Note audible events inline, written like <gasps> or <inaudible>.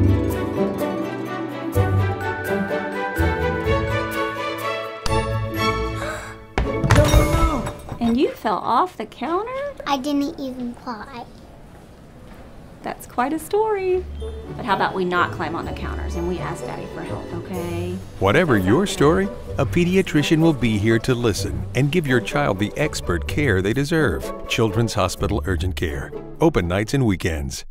<gasps> and you fell off the counter? I didn't even climb. That's quite a story. But how about we not climb on the counters and we ask Daddy for help, okay? Whatever your story, a pediatrician will be here to listen and give your child the expert care they deserve. Children's Hospital Urgent Care. Open nights and weekends.